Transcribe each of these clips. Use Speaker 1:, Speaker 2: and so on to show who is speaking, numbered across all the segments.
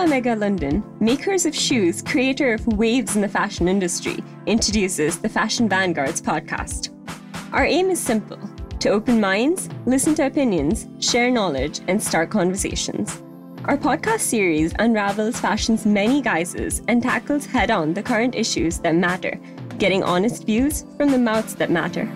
Speaker 1: Omega London, makers of shoes, creator of waves in the fashion industry, introduces the Fashion Vanguards podcast. Our aim is simple to open minds, listen to opinions, share knowledge, and start conversations. Our podcast series unravels fashion's many guises and tackles head on the current issues that matter, getting honest views from the mouths that matter.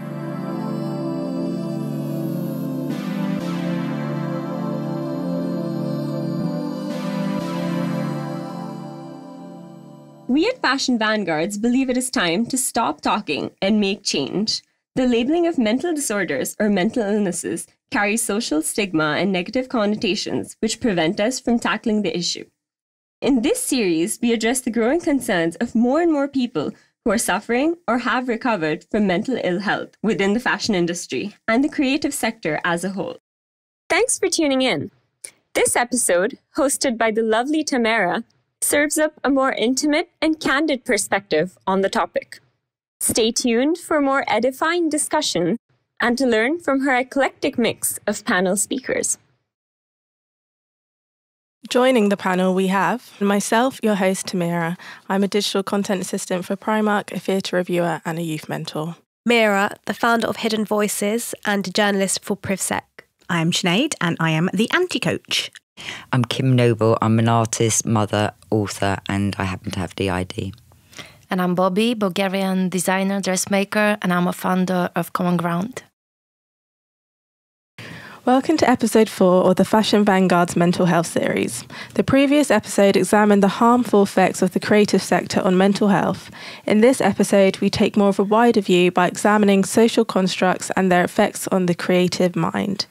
Speaker 1: We at Fashion Vanguards believe it is time to stop talking and make change. The labeling of mental disorders or mental illnesses carries social stigma and negative connotations which prevent us from tackling the issue. In this series, we address the growing concerns of more and more people who are suffering or have recovered from mental ill health within the fashion industry and the creative sector as a whole. Thanks for tuning in. This episode, hosted by the lovely Tamara, serves up a more intimate and candid perspective on the topic. Stay tuned for more edifying discussion and to learn from her eclectic mix of panel speakers.
Speaker 2: Joining the panel, we have myself, your host, Tamira. I'm a digital content assistant for Primark, a theatre reviewer, and a youth mentor.
Speaker 3: Mira, the founder of Hidden Voices and a journalist for PrivSec.
Speaker 4: I'm Sinead, and I am the anti coach.
Speaker 5: I'm Kim Noble. I'm an artist, mother, author, and I happen to have DID.
Speaker 6: And I'm Bobby, Bulgarian designer, dressmaker, and I'm a founder of Common Ground.
Speaker 2: Welcome to episode four of the Fashion Vanguard's mental health series. The previous episode examined the harmful effects of the creative sector on mental health. In this episode, we take more of a wider view by examining social constructs and their effects on the creative mind.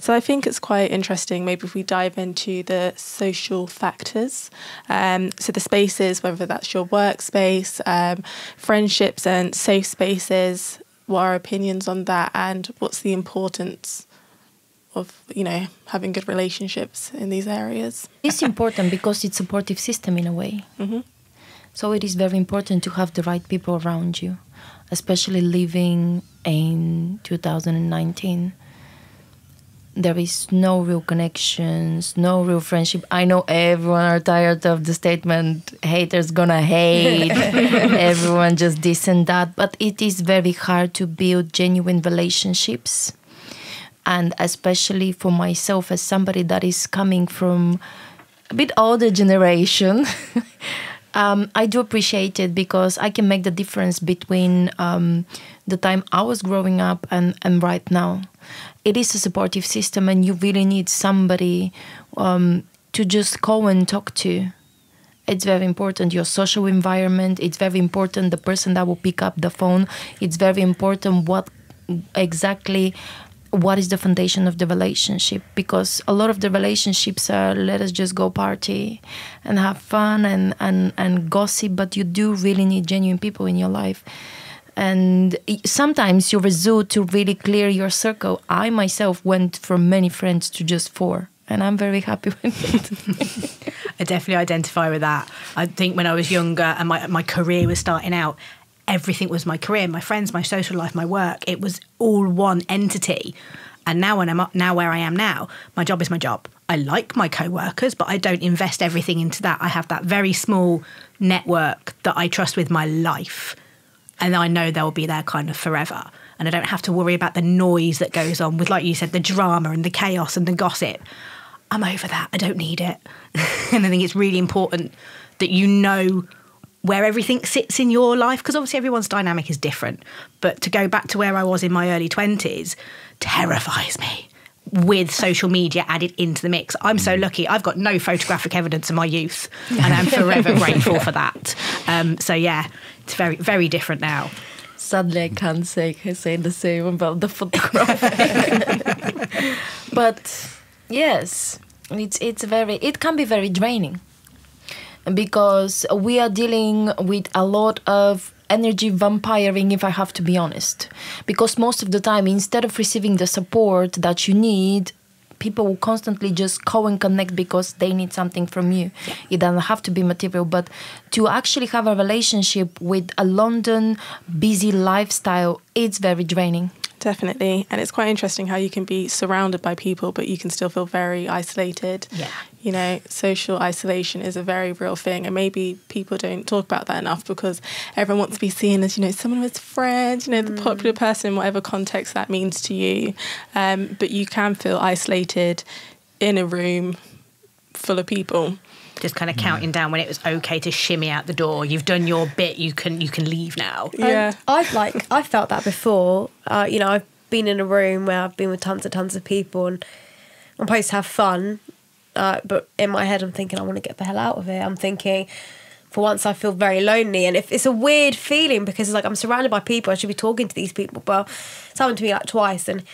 Speaker 2: So I think it's quite interesting. Maybe if we dive into the social factors, um, so the spaces, whether that's your workspace, um, friendships, and safe spaces. What are our opinions on that, and what's the importance of you know having good relationships in these areas?
Speaker 6: It's important because it's a supportive system in a way. Mm-hmm. So it is very important to have the right people around you, especially living in 2019 there is no real connections, no real friendship. I know everyone are tired of the statement haters gonna hate, everyone just this and that, but it is very hard to build genuine relationships. And especially for myself as somebody that is coming from a bit older generation, um, I do appreciate it because I can make the difference between um, the time I was growing up and, and right now. It is a supportive system and you really need somebody um, to just call and talk to. It's very important your social environment it's very important the person that will pick up the phone. It's very important what exactly what is the foundation of the relationship because a lot of the relationships are let us just go party and have fun and and and gossip but you do really need genuine people in your life and sometimes you resort to really clear your circle. I myself went from many friends to just four, and I'm very happy with it.
Speaker 4: I definitely identify with that. I think when I was younger and my my career was starting out, everything was my career, my friends, my social life, my work. It was all one entity. And now when I'm up, now where I am now, my job is my job. I like my co-workers, but I don't invest everything into that. I have that very small network that I trust with my life and I know they'll be there kind of forever. And I don't have to worry about the noise that goes on with, like you said, the drama and the chaos and the gossip. I'm over that. I don't need it. and I think it's really important that you know where everything sits in your life because obviously everyone's dynamic is different. But to go back to where I was in my early 20s terrifies me with social media added into the mix. I'm so mm. lucky. I've got no photographic evidence of my youth, and I'm forever grateful for that. Um, so yeah, it's very very different now.
Speaker 6: Sadly, I can't say say the same about the photography. but yes, it's it's very it can be very draining because we are dealing with a lot of energy vampiring if I have to be honest. Because most of the time, instead of receiving the support that you need, people will constantly just call and connect because they need something from you. It doesn't have to be material, but to actually have a relationship with a London busy lifestyle, it's very draining.
Speaker 2: definitely. And it's quite interesting how you can be surrounded by people, but you can still feel very isolated.
Speaker 4: Yeah.
Speaker 2: You know, social isolation is a very real thing. And maybe people don't talk about that enough because everyone wants to be seen as, you know, someone with friends, you know, the popular person in whatever context that means to you. Um, but you can feel isolated in a room full of people.
Speaker 4: Just kind of counting down when it was okay to shimmy out the door. You've done your bit. You can you can leave now.
Speaker 2: Yeah.
Speaker 3: I've like I felt that before. Uh, you know, I've been in a room where I've been with tons and tons of people, and I'm supposed to have fun, but in my head I'm thinking I want to get the hell out of it. I'm thinking, for once I feel very lonely, and if it's a weird feeling because it's like I'm surrounded by people, I should be talking to these people, but it's happened to me like twice, and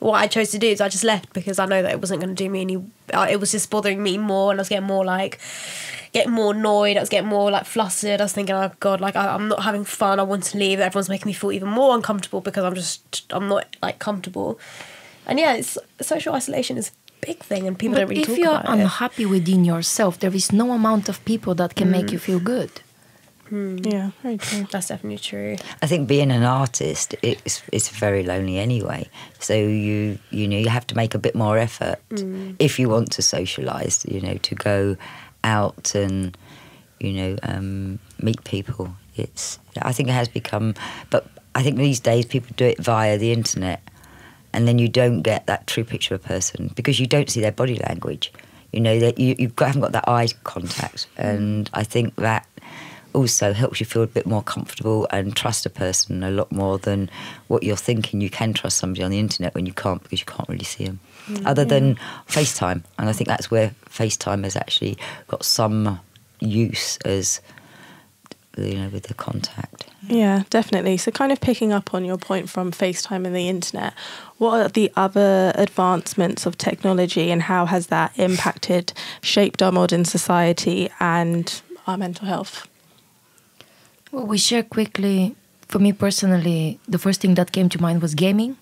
Speaker 3: what I chose to do is I just left because I know that it wasn't going to do me any. Uh, it was just bothering me more, and I was getting more like, getting more annoyed. I was getting more like flustered. I was thinking, oh god, like I, I'm not having fun. I want to leave. Everyone's making me feel even more uncomfortable because I'm just I'm not like comfortable. And yeah, it's social isolation is big thing, and people
Speaker 6: But
Speaker 3: don't really
Speaker 6: if you're
Speaker 3: about it.
Speaker 6: unhappy within yourself, there is no amount of people that can make you mm. feel good. Hmm.
Speaker 2: Yeah, very true.
Speaker 3: That's definitely true.
Speaker 5: I think being an artist it's it's very lonely anyway. So you you know you have to make a bit more effort hmm. if you want to socialise. You know to go out and you know um, meet people. It's I think it has become, but I think these days people do it via the internet, and then you don't get that true picture of a person because you don't see their body language. You know that you you've got, haven't got that eye contact, and I think that also helps you feel a bit more comfortable and trust a person a lot more than what you're thinking. You can trust somebody on the internet when you can't because you can't really see them. Mm, Other than FaceTime, and I think that's where FaceTime has actually got some use as you know with the contact.
Speaker 2: Yeah, definitely. So, kind of picking up on your point from FaceTime and the internet, what are the other advancements of technology and how has that impacted, shaped our modern society and our mental health?
Speaker 6: Well, we share quickly. For me personally, the first thing that came to mind was gaming.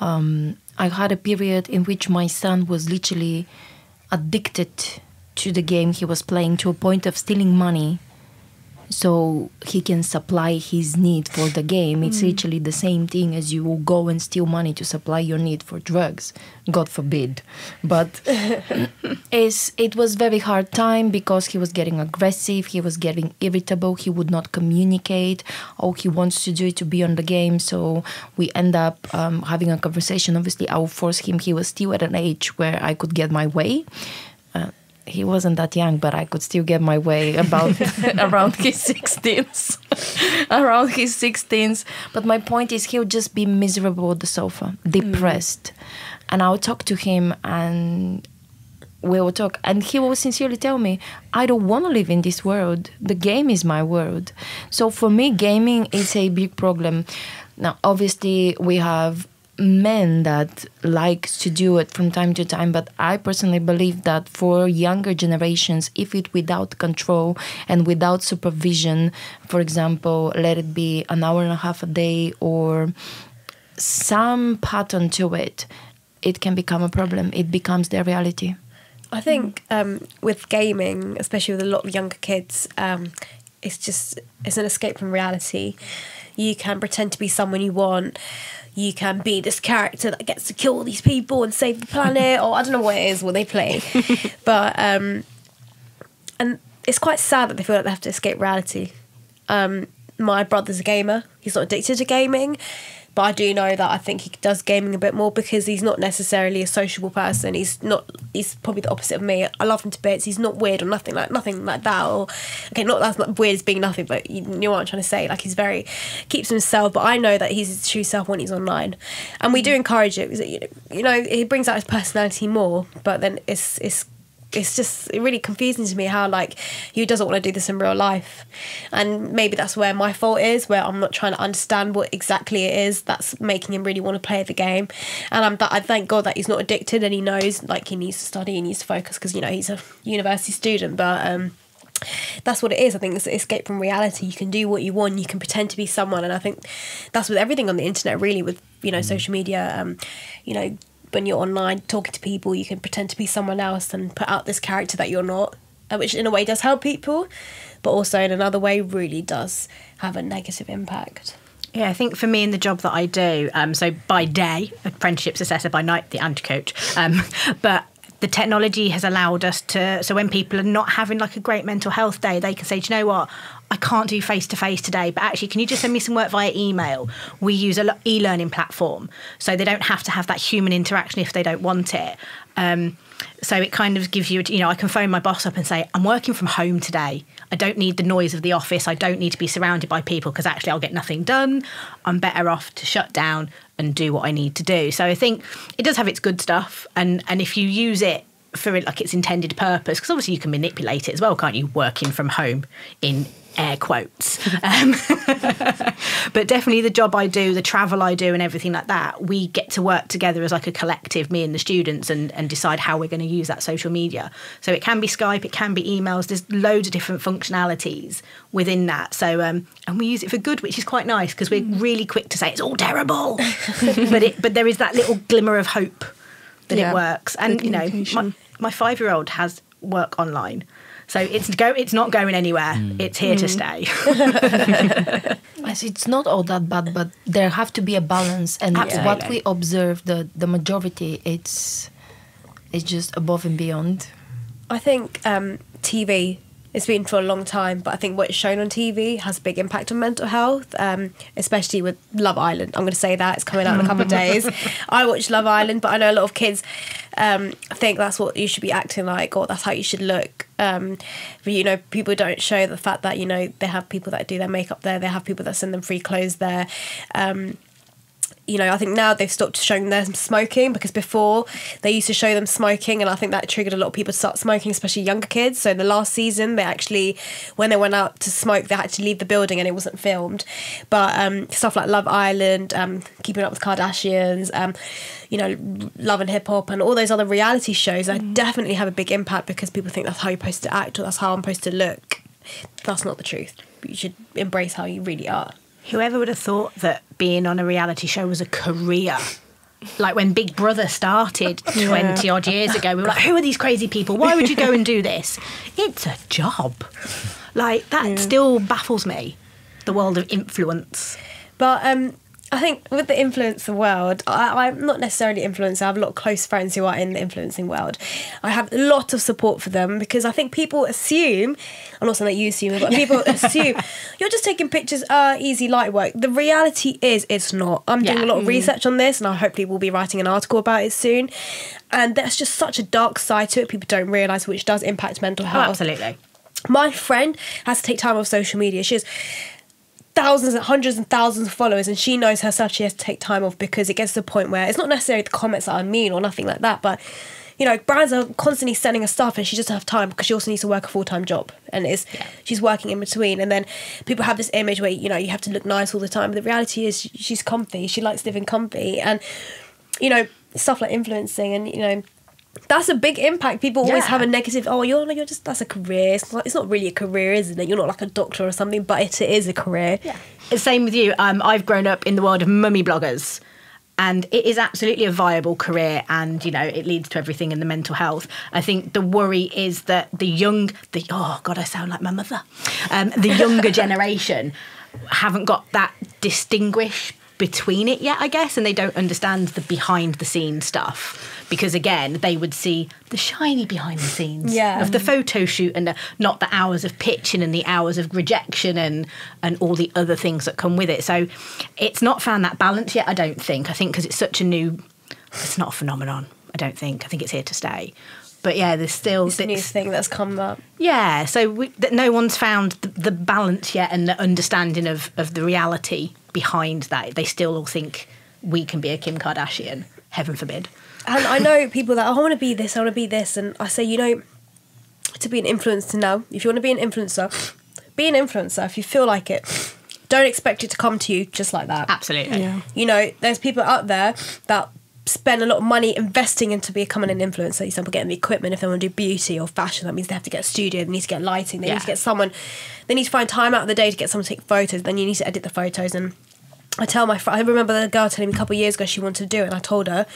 Speaker 6: Um, I had a period in which my son was literally addicted to the game he was playing to a point of stealing money so he can supply his need for the game. It's literally the same thing as you will go and steal money to supply your need for drugs. God forbid. But it's, it was very hard time because he was getting aggressive, he was getting irritable, he would not communicate. All he wants to do is to be on the game. So we end up um, having a conversation. Obviously, I will force him. He was still at an age where I could get my way. He wasn't that young, but I could still get my way about around his 16s. around his 16s. But my point is, he'll just be miserable on the sofa, mm. depressed. And I'll talk to him and we will talk. And he will sincerely tell me, I don't want to live in this world. The game is my world. So for me, gaming is a big problem. Now, obviously, we have men that likes to do it from time to time but i personally believe that for younger generations if it without control and without supervision for example let it be an hour and a half a day or some pattern to it it can become a problem it becomes their reality
Speaker 3: I think um, with gaming, especially with a lot of younger kids, um, it's just it's an escape from reality. You can pretend to be someone you want. You can be this character that gets to kill all these people and save the planet, or I don't know what it is what they play, but um, and it's quite sad that they feel like they have to escape reality. Um, my brother's a gamer. He's not addicted to gaming, but I do know that I think he does gaming a bit more because he's not necessarily a sociable person. He's not. He's probably the opposite of me. I love him to bits. He's not weird or nothing like nothing like that. Or okay, not that's not weird as being nothing, but you know what I'm trying to say. Like he's very keeps himself. But I know that he's his true self when he's online, and we do mm. encourage it. because, you know, he brings out his personality more. But then it's it's it's just really confusing to me how like he doesn't want to do this in real life and maybe that's where my fault is where i'm not trying to understand what exactly it is that's making him really want to play the game and i'm i thank god that he's not addicted and he knows like he needs to study he needs to focus because you know he's a university student but um that's what it is. I think it's escape from reality. You can do what you want. You can pretend to be someone, and I think that's with everything on the internet. Really, with you know social media, um, you know when you're online talking to people, you can pretend to be someone else and put out this character that you're not, uh, which in a way does help people, but also in another way really does have a negative impact.
Speaker 4: Yeah, I think for me in the job that I do, um, so by day, apprenticeship assessor, by night, the anti coach. Um, but the technology has allowed us to, so when people are not having like a great mental health day, they can say, do you know what? I can't do face to face today, but actually, can you just send me some work via email? We use a e learning platform, so they don't have to have that human interaction if they don't want it. Um, so it kind of gives you, you know, I can phone my boss up and say, I'm working from home today. I don't need the noise of the office. I don't need to be surrounded by people because actually I'll get nothing done. I'm better off to shut down and do what I need to do. So I think it does have its good stuff, and and if you use it for it like its intended purpose, because obviously you can manipulate it as well, can't you? Working from home in air quotes. Um, but definitely the job I do, the travel I do, and everything like that, we get to work together as like a collective, me and the students, and, and decide how we're going to use that social media. So it can be Skype, it can be emails. There's loads of different functionalities within that. So um, and we use it for good, which is quite nice because we're really quick to say it's all terrible, but it but there is that little glimmer of hope that
Speaker 2: Yeah.
Speaker 4: it works. And you know, my, my five year old has work online. So it's go. It's not going anywhere. It's here to stay.
Speaker 6: Yes, it's not all that bad, but there have to be a balance. And what we observe, the the majority, it's it's just above and beyond.
Speaker 3: I think um, TV. It's been for a long time, but I think what's shown on TV has a big impact on mental health, um, especially with Love Island. I'm going to say that it's coming out in a couple of days. I watch Love Island, but I know a lot of kids um, think that's what you should be acting like, or that's how you should look. Um, but you know, people don't show the fact that you know they have people that do their makeup there, they have people that send them free clothes there. Um, you know, I think now they've stopped showing them smoking because before they used to show them smoking, and I think that triggered a lot of people to start smoking, especially younger kids. So in the last season, they actually, when they went out to smoke, they had to leave the building and it wasn't filmed. But um, stuff like Love Island, um, Keeping Up with Kardashians, um, you know, Love and Hip Hop, and all those other reality shows, I definitely have a big impact because people think that's how you're supposed to act or that's how I'm supposed to look. That's not the truth. You should embrace how you really are.
Speaker 4: Whoever would have thought that being on a reality show was a career? Like when Big Brother started 20 odd years ago, we were like, who are these crazy people? Why would you go and do this? It's a job. Like, that still baffles me, the world of influence.
Speaker 3: But um, I think with the influencer world, I, I'm not necessarily influencer. I have a lot of close friends who are in the influencing world. I have a lot of support for them because I think people assume, I'm not saying that you assume, but people assume you're just taking pictures, uh, easy light work. The reality is it's not. I'm doing a lot of research on this and I hopefully will be writing an article about it soon. And that's just such a dark side to it people don't realise, which does impact mental
Speaker 4: Oh,
Speaker 3: health
Speaker 4: absolutely.
Speaker 3: my friend has to take time off social media. She has thousands and hundreds and thousands of followers, and she knows herself she has to take time off because it gets to the point where it's not necessarily the comments that are mean or nothing like that, but you know, brands are constantly sending her stuff, and she doesn't have time because she also needs to work a full time job, and it's she's working in between. And then people have this image where you know you have to look nice all the time, but the reality is she's comfy. She likes living comfy, and you know stuff like influencing, and you know that's a big impact. People always
Speaker 4: Yeah.
Speaker 3: have a negative. Oh, you're you're just that's a career. It's not, it's not really a career, isn't it? You're not like a doctor or something, but it, it is a career. Yeah.
Speaker 4: Same with you. Um, I've grown up in the world of mummy bloggers. And it is absolutely a viable career, and you know it leads to everything in the mental health. I think the worry is that the young, the oh god, I sound like my mother. Um, the younger generation haven't got that distinguish between it yet, I guess, and they don't understand the behind the scenes stuff because again, they would see the shiny behind the scenes
Speaker 3: Yeah.
Speaker 4: of the photo shoot and the, not the hours of pitching and the hours of rejection and and all the other things that come with it. So it's not found that balance yet. I don't think. I think because it's such a new, it's not a phenomenon. I don't think. I think it's here to stay. But yeah, there's still
Speaker 3: It's a new thing that's come up.
Speaker 4: yeah. So we, that no one's found the, the balance yet and the understanding of of the reality behind that. They still all think we can be a Kim Kardashian. Heaven forbid.
Speaker 3: And I know people that "Oh, I want to be this, I want to be this, and I say, you know, to be an influencer now, if you want to be an influencer, be an influencer. If you feel like it, don't expect it to come to you just like that.
Speaker 4: Absolutely.
Speaker 2: Yeah.
Speaker 3: You know, there's people out there that spend a lot of money investing into becoming an influencer. For example, getting the equipment if they want to do beauty or fashion. That means they have to get a studio, they need to get lighting, they
Speaker 4: Yeah.
Speaker 3: need to get someone, they need to find time out of the day to get someone to take photos. Then you need to edit the photos. And I tell my friend, I remember the girl telling me a couple of years ago she wanted to do it, and I told her,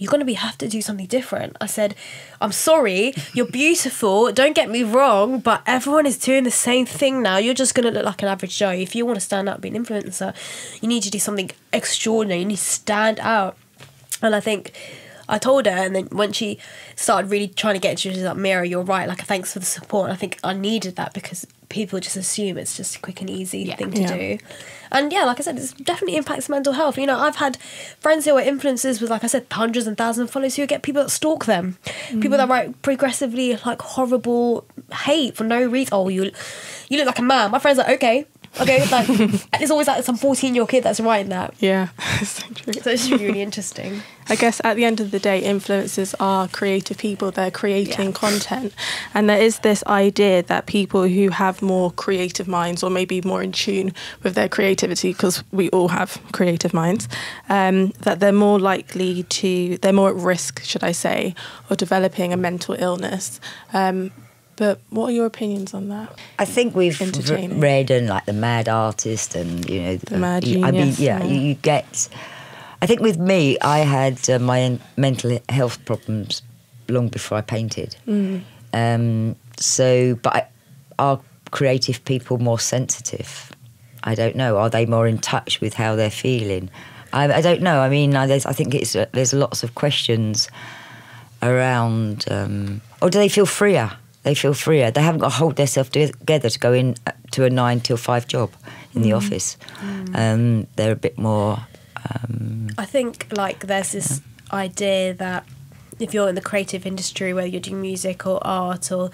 Speaker 3: you're going to be have to do something different. I said, I'm sorry, you're beautiful. Don't get me wrong, but everyone is doing the same thing now. You're just going to look like an average Joe. If you want to stand out, be an influencer, you need to do something extraordinary. You need to stand out. And I think I told her, and then when she started really trying to get into it, she's like, Mira, you're right. Like, thanks for the support. And I think I needed that because people just assume it's just a quick and easy
Speaker 4: Yeah.
Speaker 3: thing to
Speaker 2: Yeah.
Speaker 3: do. And yeah, like I said, it definitely impacts mental health. You know, I've had friends who are influencers with, like I said, hundreds and thousands of followers who get people that stalk them, people that mm. write progressively like horrible hate for no reason. Oh, you, you look like a man. My friend's like, okay, okay, like it's always like some fourteen year old kid that's writing that.
Speaker 2: Yeah, so true.
Speaker 3: So it's really interesting.
Speaker 2: I guess at the end of the day, influencers are creative people. They're creating
Speaker 3: Yeah.
Speaker 2: content. And there is this idea that people who have more creative minds or maybe more in tune with their creativity, because we all have creative minds, um, that they're more likely to, they're more at risk, should I say, of developing a mental illness. Um, but what are your opinions on that?
Speaker 5: I think we've read and like the Mad Artist and you know
Speaker 2: The Mad
Speaker 5: you- I mean, yeah,
Speaker 2: yeah.
Speaker 5: you, you get. I think with me, I had uh, my en- mental health problems long before I painted.
Speaker 2: Mm.
Speaker 5: Um, so, but I, are creative people more sensitive? I don't know. Are they more in touch with how they're feeling? I, I don't know. I mean, I, there's, I think it's uh, there's lots of questions around. Um, or do they feel freer? They feel freer. They haven't got to hold themselves together to go in uh, to a nine till five job in the office. Um, they're a bit more. Um,
Speaker 3: I think like there's this idea that if you're in the creative industry, whether you're doing music or art or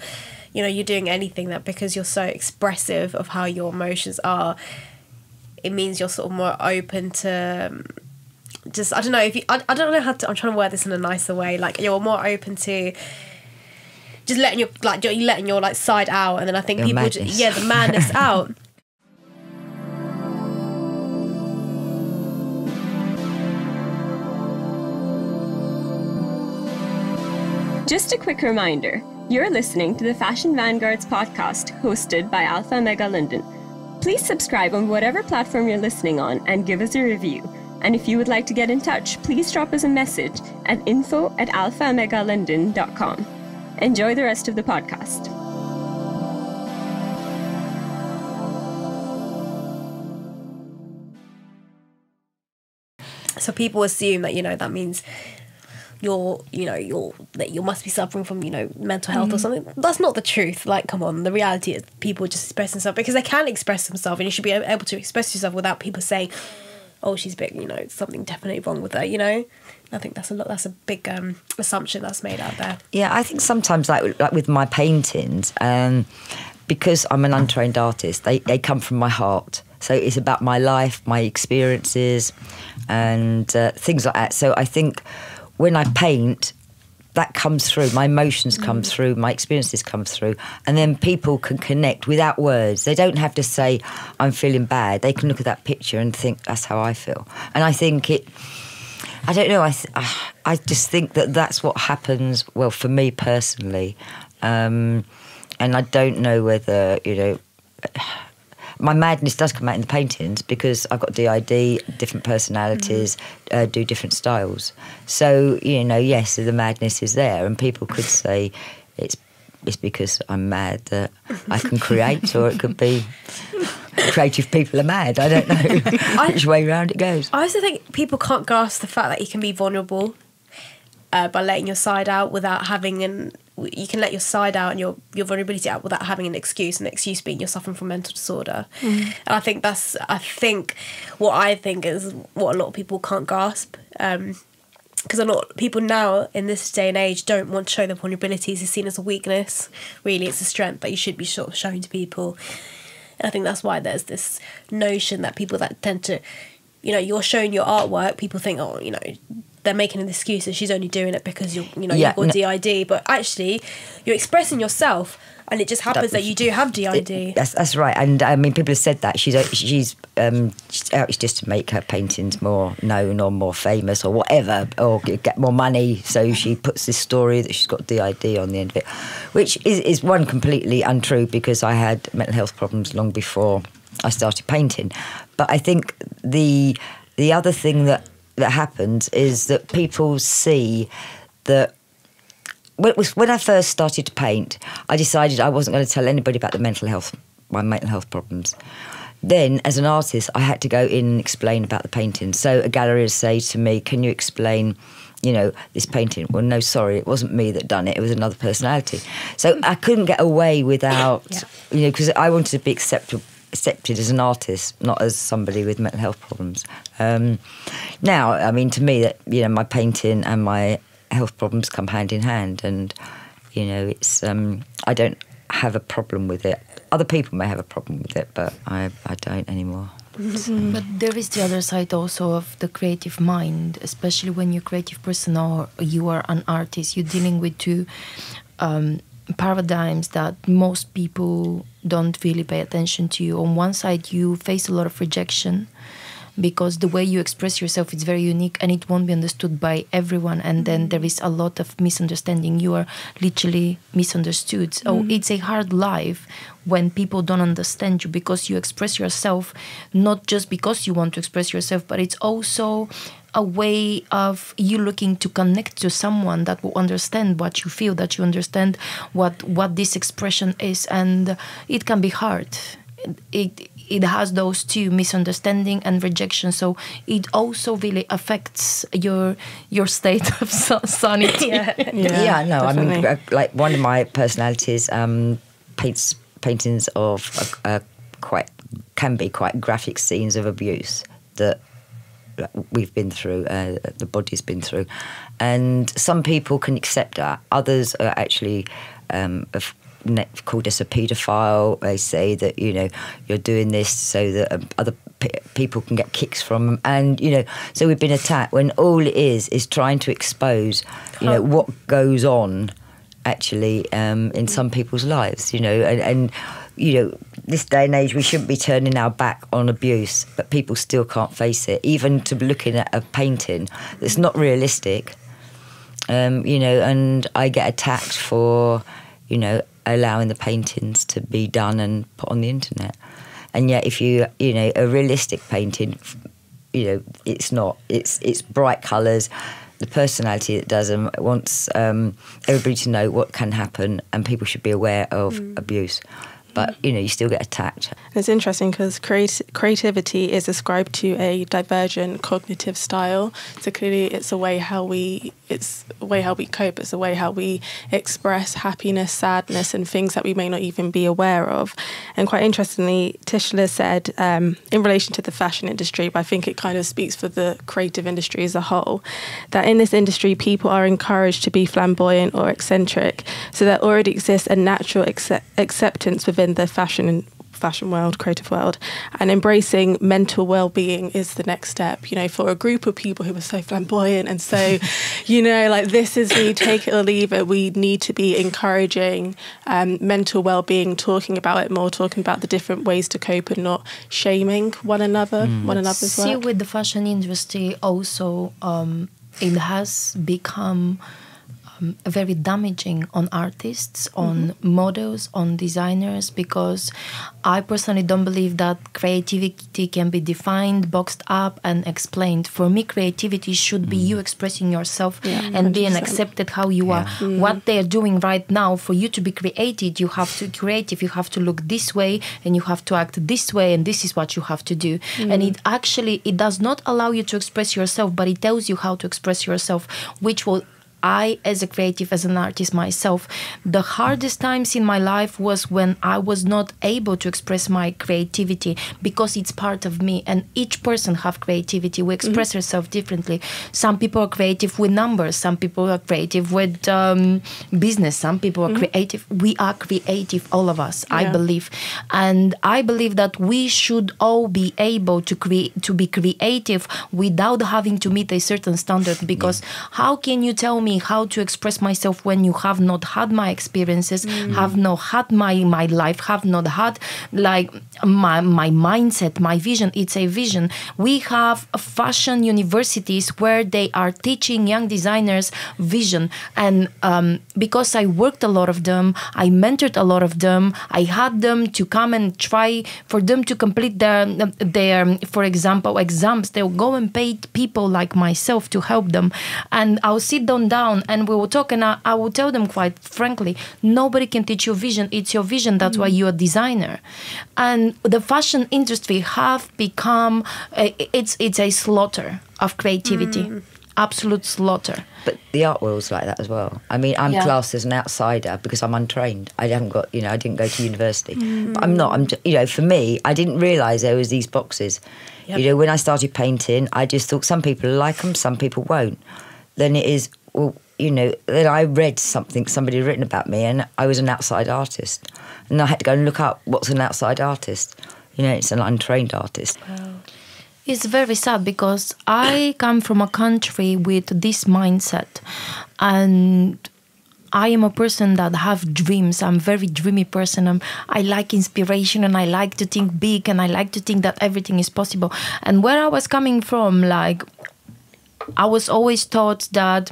Speaker 3: you know you're doing anything, that because you're so expressive of how your emotions are, it means you're sort of more open to. um, Just I don't know if you I, I don't know how to I'm trying to word this in a nicer way like you're more open to just letting your like you're letting your like side out and then I think
Speaker 5: Your
Speaker 3: people
Speaker 5: madness.
Speaker 3: just, yeah the madness out
Speaker 1: Just a quick reminder you're listening to the Fashion Vanguards podcast hosted by Alpha Omega London. Please subscribe on whatever platform you're listening on and give us a review. And if you would like to get in touch, please drop us a message at info at alphaomegalondon.com. Enjoy the rest of the podcast.
Speaker 3: so people assume that you know that means you're you know you're that you must be suffering from you know mental health or mm. something. That's not the truth. Like come on. The reality is people just express themselves because they can express themselves and you should be able to express yourself without people saying oh she's a bit you know something definitely wrong with her you know i think that's a lot that's a big um, assumption that's made out there
Speaker 5: Yeah, I think sometimes, like like with my paintings, um, because I'm an untrained artist, they, they come from my heart. So it's about my life, my experiences, and uh, things like that. So I think when I paint, that comes through. My emotions come through. My experiences come through, and then people can connect without words. They don't have to say, "I'm feeling bad." They can look at that picture and think, "That's how I feel." And I think it. I don't know. I th- I just think that that's what happens. Well, for me personally, um, and I don't know whether you know. My madness does come out in the paintings because I've got DID, different personalities, uh, do different styles. So you know, yes, the madness is there, and people could say it's it's because I'm mad that I can create, or it could be creative people are mad. I don't know which way round it goes.
Speaker 3: i also think people can't grasp the fact that you can be vulnerable uh, by letting your side out without having an you can let your side out and your your vulnerability out without having an excuse and the excuse being you're suffering from mental disorder and i think that's i think what i think is what a lot of people can't grasp um because a lot of people now in this day and age don't want to show their vulnerabilities it's seen as a weakness really it's a strength that you should be sort of showing to people. And I think that's why there's this notion that people that tend to, you know, you're showing your artwork, people think, oh, you know, they're making an excuse and she's only doing it because you're, you know,
Speaker 5: Yeah,
Speaker 3: you've got
Speaker 5: no-
Speaker 3: DID. But actually, you're expressing yourself, and it just happens that, you do have DID.
Speaker 5: It- that's that's right, and I mean, people have said that she's she's um, she's out just to make her paintings more known or more famous or whatever, or get more money. So she puts this story that she's got DID on the end of it, which is is one completely untrue because I had mental health problems long before I started painting. But I think the the other thing that that happens is that people see that when, it was, when I first started to paint, I decided I wasn't going to tell anybody about the mental health, my mental health problems. Then, as an artist, I had to go in and explain about the painting. So a gallery would say to me, "Can you explain?" You know this painting. Well, no, sorry, it wasn't me that done it. It was another personality. So I couldn't get away without, you know, because I wanted to be accepted accepted as an artist, not as somebody with mental health problems. Um, now, I mean, to me, that you know, my painting and my health problems come hand in hand, and you know, it's um, I don't have a problem with it. Other people may have a problem with it, but I, I don't anymore.
Speaker 6: But there is the other side also of the creative mind, especially when you're a creative person or you are an artist. You're dealing with two um, paradigms that most people don't really pay attention to. On one side, you face a lot of rejection because the way you express yourself is very unique and it won't be understood by everyone. And then there is a lot of misunderstanding. You are literally misunderstood. So mm-hmm. it's a hard life when people don't understand you because you express yourself not just because you want to express yourself but it's also a way of you looking to connect to someone that will understand what you feel that you understand what what this expression is and it can be hard. It it has those two misunderstanding and rejection. So it also really affects your your state of sanity.
Speaker 5: Yeah, no, I mean, uh, like one of my personalities um, paints paintings of uh, uh, quite can be quite graphic scenes of abuse that like, we've been through, uh, the body's been through, and some people can accept that. Others are actually um, have ne- called us a paedophile. They say that you know you're doing this so that um, other pe- people can get kicks from them, and you know, so we've been attacked when all it is is trying to expose, you know, what goes on actually um, in some people's lives, you know, and, and you know, this day and age we shouldn't be turning our back on abuse, but people still can't face it. Even to be looking at a painting that's not realistic, um, you know, and I get attacked for, you know, allowing the paintings to be done and put on the internet. And yet, if you, you know, a realistic painting, you know, it's not. It's it's bright colours. The personality that does them wants um, everybody to know what can happen, and people should be aware of abuse. But you know, you still get attacked.
Speaker 2: It's interesting because creat- creativity is ascribed to a divergent cognitive style. So clearly, it's a way how we it's a way how we cope. It's a way how we express happiness, sadness, and things that we may not even be aware of. And quite interestingly, Tishla said um, in relation to the fashion industry, but I think it kind of speaks for the creative industry as a whole, that in this industry, people are encouraged to be flamboyant or eccentric. So there already exists a natural accept- acceptance within the fashion and fashion world, creative world, and embracing mental well-being is the next step. You know, for a group of people who are so flamboyant and so, you know, like this is me, take it or leave it. We need to be encouraging um, mental well-being, talking about it more, talking about the different ways to cope, and not shaming one another, one another's
Speaker 6: See,
Speaker 2: work.
Speaker 6: with the fashion industry, also, um, it has become um, very damaging on artists, on models, on designers, because I personally don't believe that creativity can be defined, boxed up, and explained. For me, creativity should be you expressing yourself
Speaker 2: Yeah,
Speaker 6: and being
Speaker 2: 100%.
Speaker 6: accepted how you are. What they are doing right now, for you to be creative, you have to creative. You have to look this way, and you have to act this way, and this is what you have to do. And it actually it does not allow you to express yourself, but it tells you how to express yourself, which will I, as a creative, as an artist myself, the hardest times in my life was when I was not able to express my creativity because it's part of me. And each person have creativity. We express ourselves differently. Some people are creative with numbers. Some people are creative with um, business. Some people are creative. We are creative, all of us. I believe, and I believe that we should all be able to create to be creative without having to meet a certain standard. Because how can you tell me me how to express myself when you have not had my experiences, have not had my my life, have not had like my my mindset, my vision. It's a vision. We have fashion universities where they are teaching young designers vision, and um, because I worked a lot of them, I mentored a lot of them. I had them to come and try for them to complete their their, for example, exams. They'll go and pay people like myself to help them, and I'll sit them down and we will talk, and I, I will tell them quite frankly, nobody can teach you vision. It's your vision. That's why mm. you're a designer, and the fashion industry have become uh, it's it's a slaughter of creativity, mm. absolute slaughter.
Speaker 5: But the art world's like that as well. I mean, I'm
Speaker 6: Yeah.
Speaker 5: classed as an outsider because I'm untrained. I haven't got, you know, I didn't go to university. But I'm mm. not. i'm you know, for me, I didn't realise there was these boxes.
Speaker 3: Yep.
Speaker 5: You know, when I started painting, I just thought some people like them, some people won't. Then it is, well, you know, then I read something somebody had written about me, and I was an outside artist, and I had to go and look up what's an outside artist. You know, it's an untrained artist.
Speaker 6: It's very sad because I come from a country with this mindset and I am a person that have dreams. I'm a very dreamy person. I'm, I like inspiration and I like to think big and I like to think that everything is possible. And where I was coming from, like I was always taught that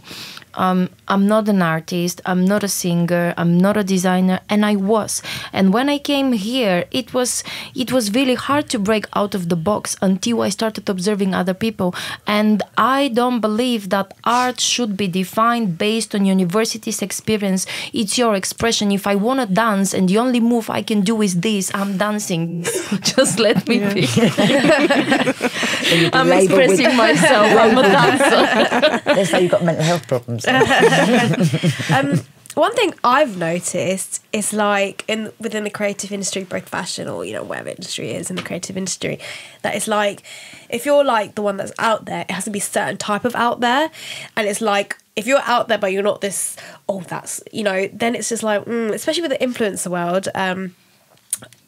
Speaker 6: um, I'm not an artist, I'm not a singer, I'm not a designer, and I was. And when I came here, it was it was really hard to break out of the box until I started observing other people. And I don't believe that art should be defined based on university's experience. It's your expression. If I want to dance and the only move I can do is this, I'm dancing. Just let me be. I'm expressing myself. I'm a dancer.
Speaker 5: They say you've got mental health problems.
Speaker 3: um, one thing I've noticed is like in within the creative industry, both fashion or you know whatever industry is in the creative industry, that it's like if you're like the one that's out there, it has to be a certain type of out there, and it's like if you're out there but you're not this, oh that's you know, then it's just like mm, especially with the influencer world, um,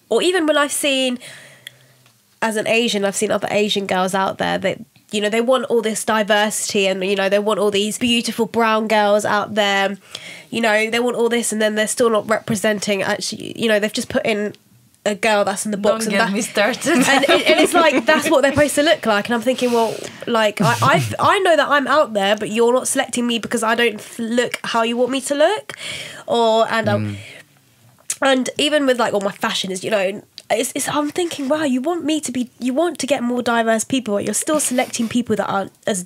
Speaker 3: or even when I've seen as an Asian, I've seen other Asian girls out there that you know they want all this diversity and you know they want all these beautiful brown girls out there. You know they want all this, and then they're still not representing. Actually, you know they've just put in a girl that's in the box,
Speaker 6: Don't
Speaker 3: and
Speaker 6: get
Speaker 3: that,
Speaker 6: me started.
Speaker 3: and, it, and it's like that's what they're supposed to look like. And I'm thinking, well, like I, I, I know that I'm out there, but you're not selecting me because I don't look how you want me to look, or and um, and even with like all my fashion is, you know, it's, it's I'm thinking, wow, you want me to be, you want to get more diverse people, but you're still selecting people that aren't as,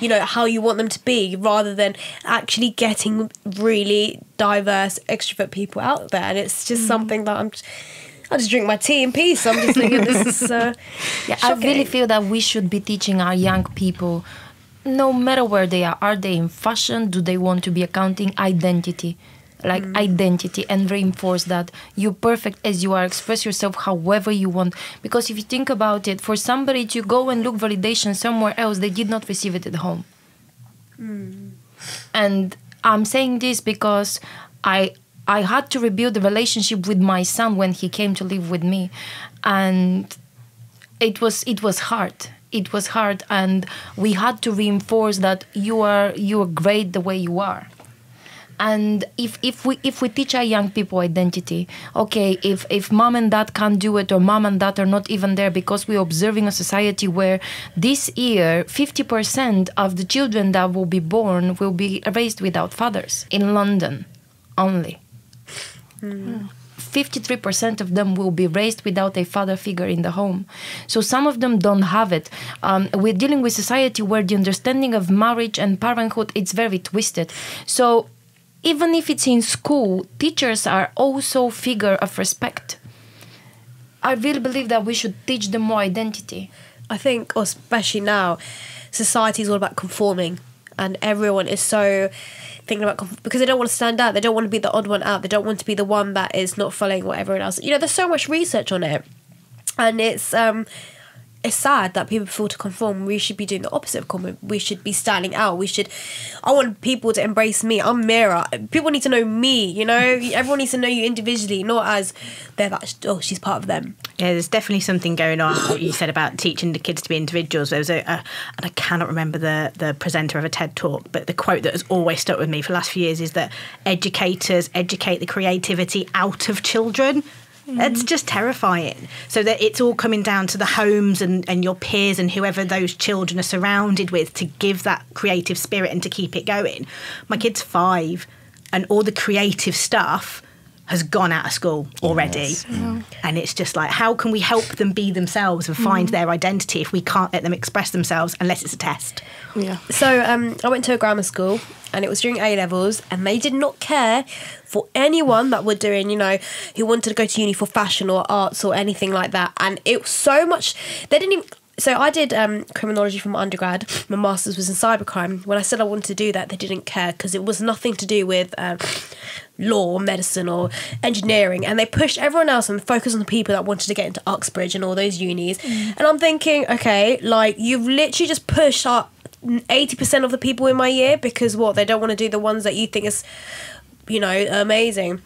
Speaker 3: you know, how you want them to be, rather than actually getting really diverse extrovert people out there. And it's just something that I'm. I just drink my tea in peace. I'm just thinking this is. Uh,
Speaker 6: Yeah, I really feel that we should be teaching our young people, no matter where they are, are they in fashion? Do they want to be accounting? Identity. Like mm. identity and reinforce that you're perfect as you are, express yourself however you want. Because if you think about it, for somebody to go and look validation somewhere else, they did not receive it at home. Mm. And I'm saying this because I I had to rebuild the relationship with my son when he came to live with me, and it was it was hard. It was hard, and we had to reinforce that you are you are great the way you are. And if, if we if we teach our young people identity, okay, if if mom and dad can't do it or mom and dad are not even there because we're observing a society where this year 50% of the children that will be born will be raised without fathers in London only. 53% of them will be raised without a father figure in the home. So some of them don't have it. Um, we're dealing with society where the understanding of marriage and parenthood it's very twisted. So even if it's in school, teachers are also figure of respect. I really believe that we should teach them more identity.
Speaker 3: I think, especially now, society is all about conforming, and everyone is so thinking about because they don't want to stand out. They don't want to be the odd one out. They don't want to be the one that is not following what everyone else. You know, there's so much research on it, and it's um, it's sad that people feel to conform. We should be doing the opposite of conform. We should be standing out. We should. I want people to embrace me. I'm Mira. People need to know me. You know, everyone needs to know you individually, not as they're that. Oh, she's part of them.
Speaker 4: Yeah, there's definitely something going on. What you said about teaching the kids to be individuals. There was a, a, and I cannot remember the the presenter of a TED talk, but the quote that has always stuck with me for the last few years is that educators educate the creativity out of children. It's mm. just terrifying. So that it's all coming down to the homes and, and your peers and whoever those children are surrounded with to give that creative spirit and to keep it going. My kid's five, and all the creative stuff has gone out of school already. Mm. And it's just like, how can we help them be themselves and find mm. their identity if we can't let them express themselves unless it's a test?
Speaker 2: Yeah.
Speaker 3: So um, I went to a grammar school, and it was during A levels, and they did not care for anyone that were doing, you know, who wanted to go to uni for fashion or arts or anything like that. And it was so much. They didn't even. So I did um, criminology from undergrad. My master's was in cybercrime. When I said I wanted to do that, they didn't care because it was nothing to do with um, law or medicine or engineering. And they pushed everyone else and focused on the people that wanted to get into Oxbridge and all those unis. And I'm thinking, okay, like you've literally just pushed up 80% of the people in my year because what? They don't want to do the ones that you think is, you know, amazing.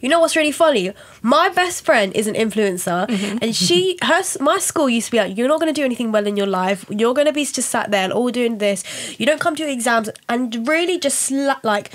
Speaker 3: You know what's really funny? My best friend is an influencer, mm-hmm. and she, her, my school used to be like, "You're not going to do anything well in your life. You're going to be just sat there and all doing this. You don't come to your exams." And really, just sla- like,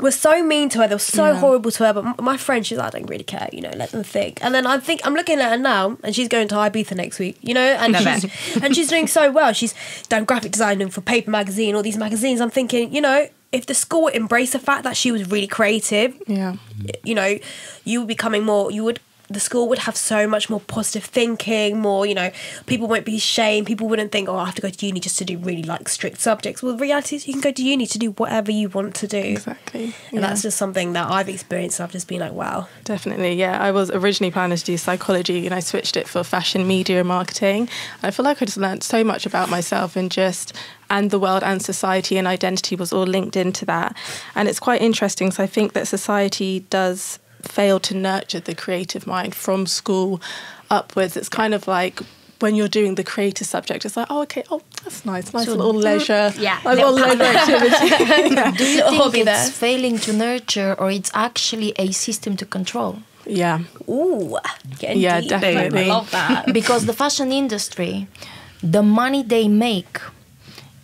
Speaker 3: was so mean to her. They were so horrible to her. But my friend, she's like, "I don't really care. You know, let them think." And then I think I'm looking at her now, and she's going to Ibiza next week. You know, and she's and she's doing so well. She's done graphic designing for Paper Magazine, all these magazines. I'm thinking, you know, if the school embraced the fact that she was really creative,
Speaker 2: Yeah.
Speaker 3: you know, you would be becoming more. You would. The school would have so much more positive thinking, more, you know, people won't be shamed. People wouldn't think, oh, I have to go to uni just to do really like strict subjects. Well, the reality is you can go to uni to do whatever you want to do.
Speaker 2: Exactly.
Speaker 3: And that's just something that I've experienced. I've just been like, wow.
Speaker 2: Definitely, yeah. I was originally planning to do psychology and I switched it for fashion, media, and marketing. I feel like I just learned so much about myself and just and the world and society and identity was all linked into that. And it's quite interesting. So I think that society does fail to nurture the creative mind from school upwards. It's kind of like when you're doing the creative subject, it's like, oh, okay, oh, that's nice, nice little leisure, mm.
Speaker 4: Yeah,
Speaker 2: nice little
Speaker 3: little
Speaker 2: leisure activity.
Speaker 6: Do you think
Speaker 3: hobby
Speaker 6: it's
Speaker 3: there.
Speaker 6: failing to nurture or it's actually a system to control?
Speaker 2: yeah,
Speaker 3: Ooh,
Speaker 2: Yeah, definitely.
Speaker 3: I love that.
Speaker 6: because the fashion industry, the money they make,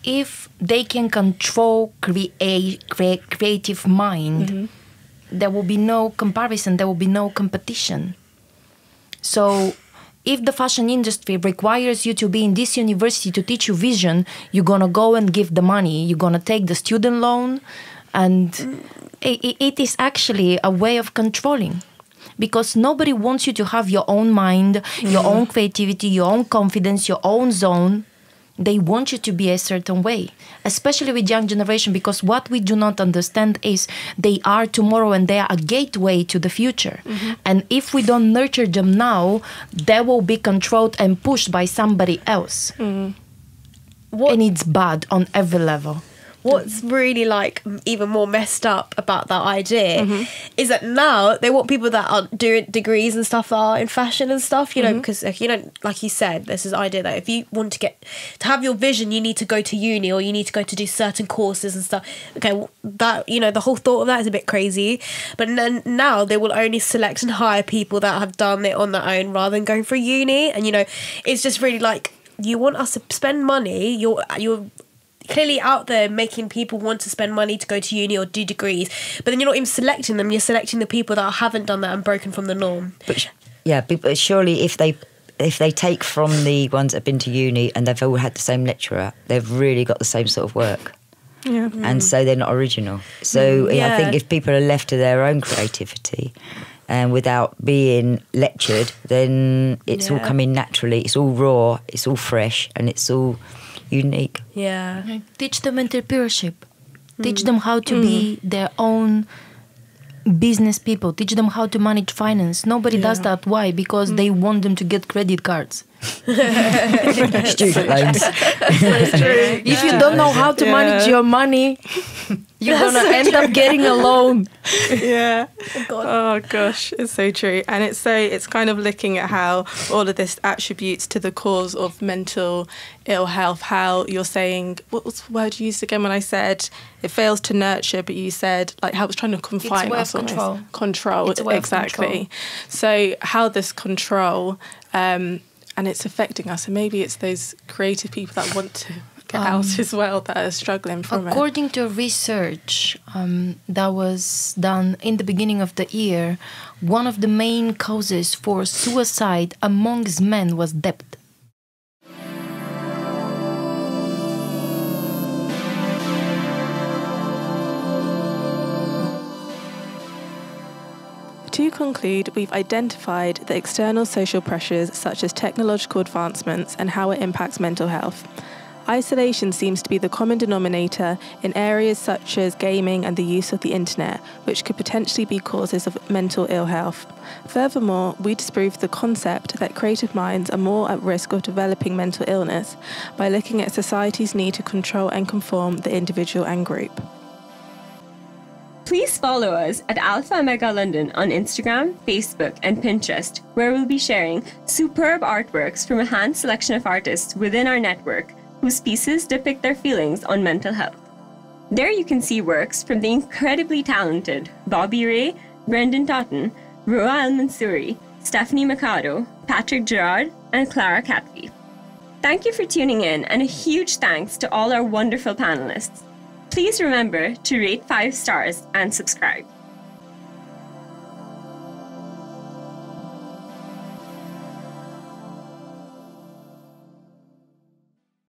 Speaker 6: if they can control create, crea- creative mind, mm-hmm. There will be no comparison. There will be no competition. So, if the fashion industry requires you to be in this university to teach you vision, you're gonna go and give the money. You're gonna take the student loan, and i i- it is actually a way of controlling because nobody wants you to have your own mind, your mm. own creativity, your own confidence, your own zone. They want you to be a certain way, especially with young generation, because what we do not understand is they are tomorrow and they are a gateway to the future. Mm-hmm. And if we don't nurture them now, they will be controlled and pushed by somebody else.
Speaker 3: What-
Speaker 6: And it's bad on every level.
Speaker 3: What's really like even more messed up about that idea mm-hmm. is that now they want people that are doing degrees and stuff that are in fashion and stuff, you know, mm-hmm. because if you know, like you said, there's this idea that if you want to get to have your vision, you need to go to uni or you need to go to do certain courses and stuff. Okay, that you know, the whole thought of that is a bit crazy, but then now they will only select and hire people that have done it on their own rather than going for uni, and you know, it's just really like you want us to spend money. You're you're clearly out there making people want to spend money to go to uni or do degrees, but then you're not even selecting them. You're selecting the people that haven't done that and broken from the norm.
Speaker 5: But yeah, but but surely if they if they take from the ones that have been to uni and they've all had the same lecturer, they've really got the same sort of work.
Speaker 2: yeah.
Speaker 5: and so they're not original. So I
Speaker 3: yeah.
Speaker 5: think if people are left to their own creativity and without being lectured, then it's all coming naturally. It's all raw. It's all fresh, and it's all unique.
Speaker 3: Yeah.
Speaker 6: Teach them entrepreneurship. Mm. Teach them how to mm. be their own business people. Teach them how to manage finance. Nobody does that. Why? Because mm. they want them to get credit cards.
Speaker 5: Student loans.
Speaker 6: If you don't know how to manage your money, you're gonna end up getting a loan.
Speaker 2: yeah. Oh gosh, it's so true, and it's so it's kind of looking at how all of this attributes to the cause of mental ill health. How you're saying what was the word you used again when I said it fails to nurture, but you said like how it's trying to confine
Speaker 6: way of
Speaker 2: us
Speaker 6: control.
Speaker 2: Control,
Speaker 6: It's a
Speaker 2: exactly.
Speaker 6: control.
Speaker 2: So how this control, um, and it's affecting us, and maybe it's those creative people that want to get out as well that are struggling from it.
Speaker 6: According to research um, that was done in the beginning of the year, one of the main causes for suicide amongst men was debt.
Speaker 2: To conclude, we've identified the external social pressures such as technological advancements and how it impacts mental health. Isolation seems to be the common denominator in areas such as gaming and the use of the internet, which could potentially be causes of mental ill health. Furthermore, we disproved the concept that creative minds are more at risk of developing mental illness by looking at society's need to control and conform the individual and group.
Speaker 1: Please follow us at Alpha Omega London on Instagram, Facebook, and Pinterest, where we'll be sharing superb artworks from a hand selection of artists within our network whose pieces depict their feelings on mental health. There you can see works from the incredibly talented Bobby Ray, Brendan Totten, Roa Al Mansouri, Stephanie Mikado, Patrick Gerard, and Clara Catby. Thank you for tuning in, and a huge thanks to all our wonderful panelists. Please remember to rate 5 stars and subscribe.